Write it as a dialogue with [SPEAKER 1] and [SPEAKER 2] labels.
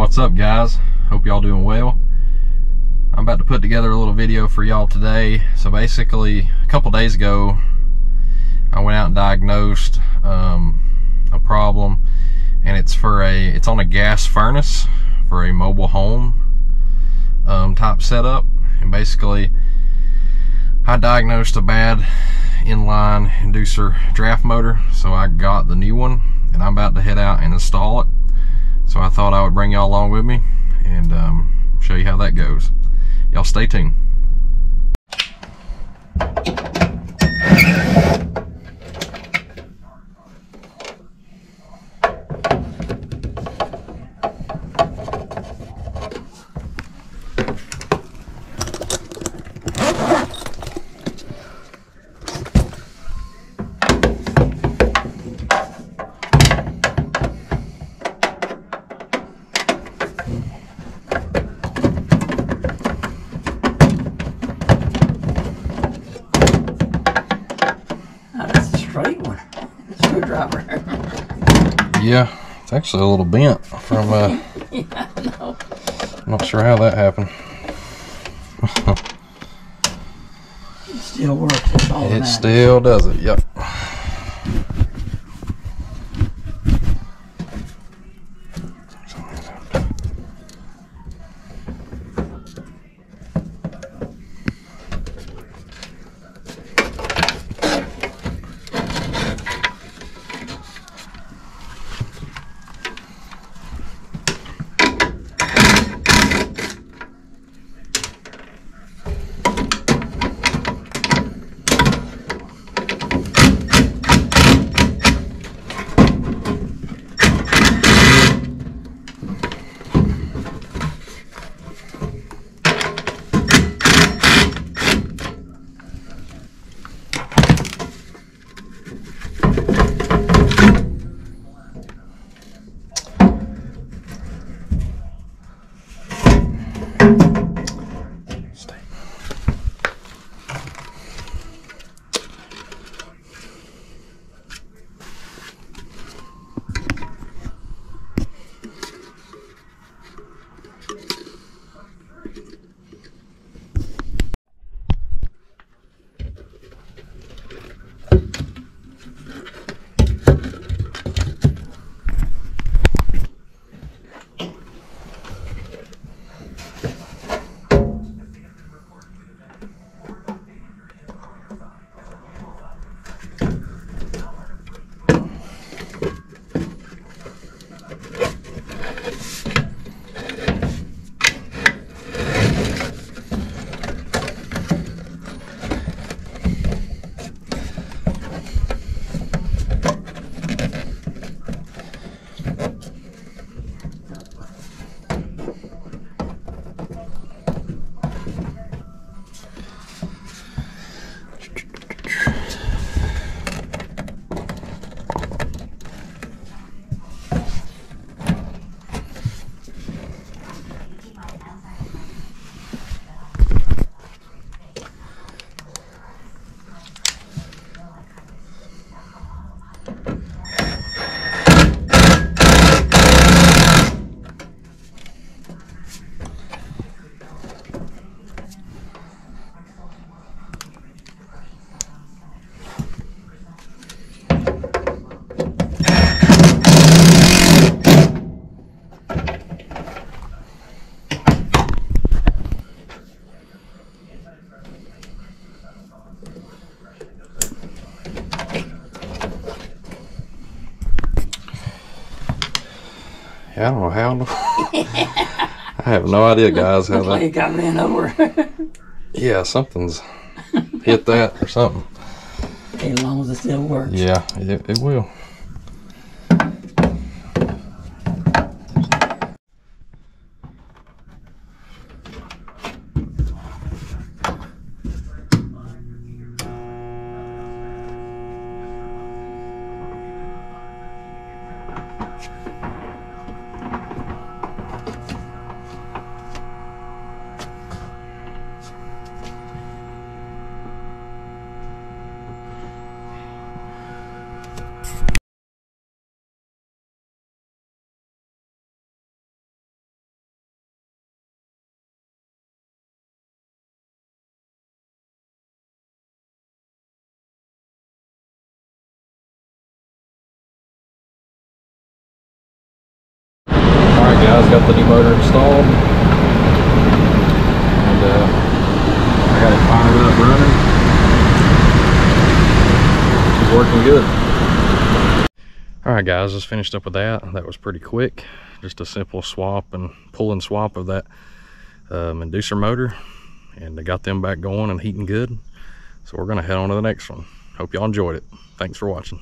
[SPEAKER 1] what's up guys? Hope y'all doing well. I'm about to put together a little video for y'all today. So basically, a couple days ago, I went out and diagnosed um, a problem and it's for a, it's on a gas furnace for a mobile home um, type setup. And basically, I diagnosed a bad inline inducer draft motor. So I got the new one and I'm about to head out and install it. So I thought I would bring y'all along with me and um, show you how that goes. Y'all stay tuned. Yeah, it's actually a little bent from, uh,
[SPEAKER 2] yeah, I know.
[SPEAKER 1] I'm not sure how that happened.
[SPEAKER 2] It still works. That's all that
[SPEAKER 1] It still does it, yep. I don't know how. I have no idea, guys, how
[SPEAKER 2] like
[SPEAKER 1] that.
[SPEAKER 2] it got ran over.
[SPEAKER 1] Yeah, something's hit that or something.
[SPEAKER 2] as long as it still works.
[SPEAKER 1] Yeah, it, it will. Guys got the new motor installed. And uh, I got it fired up running. She's working good. All right, guys, just finished up with that. That was pretty quick. Just a simple swap and pull and swap of that um, inducer motor. And I got them back going and heating good. So we're gonna head on to the next one. Hope y'all enjoyed it. Thanks for watching.